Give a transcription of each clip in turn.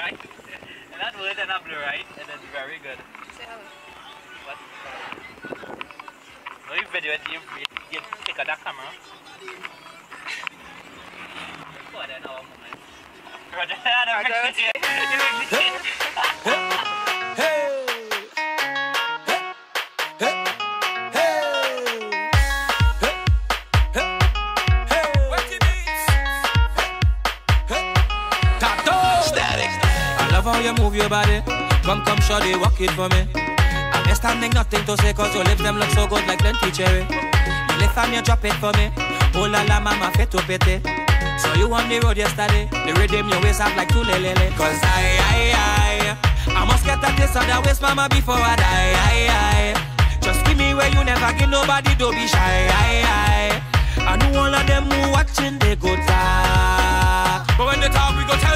right? And that word and a blue, right? And then very good. What? No, you video it, you, you take out that camera. Record it now, moment. Roger, Roger. You love how you move your body. Come, come, shorty, walk it for me. I'm just standing nothing to say, cause your lips them look so good like plenty cherry. You lift and you drop it for me. Oh la la, mama, fit to pity. Eh. So you on the road yesterday. The rhythm your waist up like two lele. Cause I, I, I, I must get a taste of that waist, mama, before I die. I, I. Just give me where you never give nobody, don't be shy. I, I. I know all of them who watching, they go talk. But when they talk, we go tell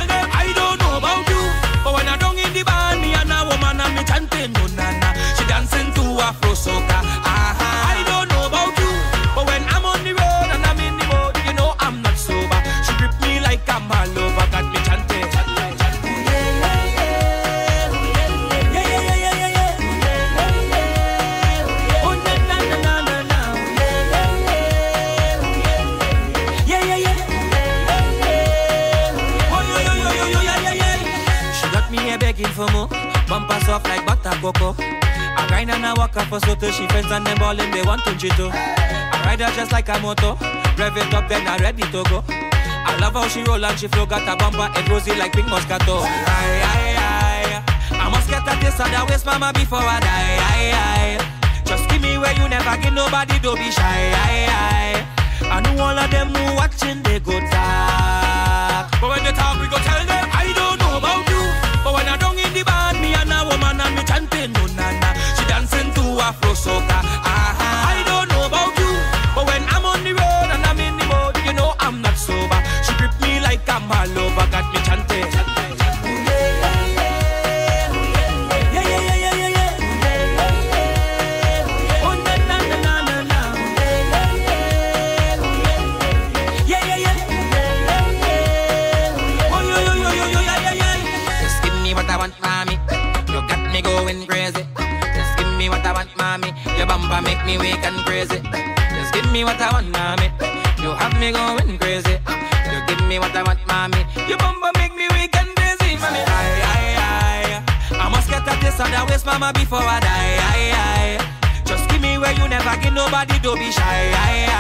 begging for more. Bumper soft like butter cocoa. I grind and I walk up for so till she friends and them ballin' they want to chito. Oh. I ride her just like a moto. Rev it up then I ready to go. I love how she roll and she flow got a bumper head rosy like pink moscato. Aye, aye, aye. I must get a taste of that waist mama before I die. Aye, aye. Just give me where you never give nobody, don't be shy. Aye, aye. I know all of them watching, bumper make me weak and crazy. Just give me what I want, mommy. You have me going crazy. You give me what I want, mommy. Your bumper make me weak and crazy, mommy. Aye, aye, aye. I must get a taste of that waist, mama, before I die. Aye, aye. Just give me where you never give nobody, don't be shy. Aye, aye.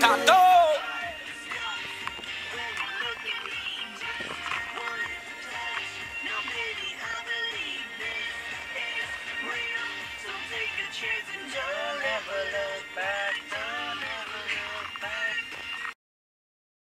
Tato. Chances, don't ever look back.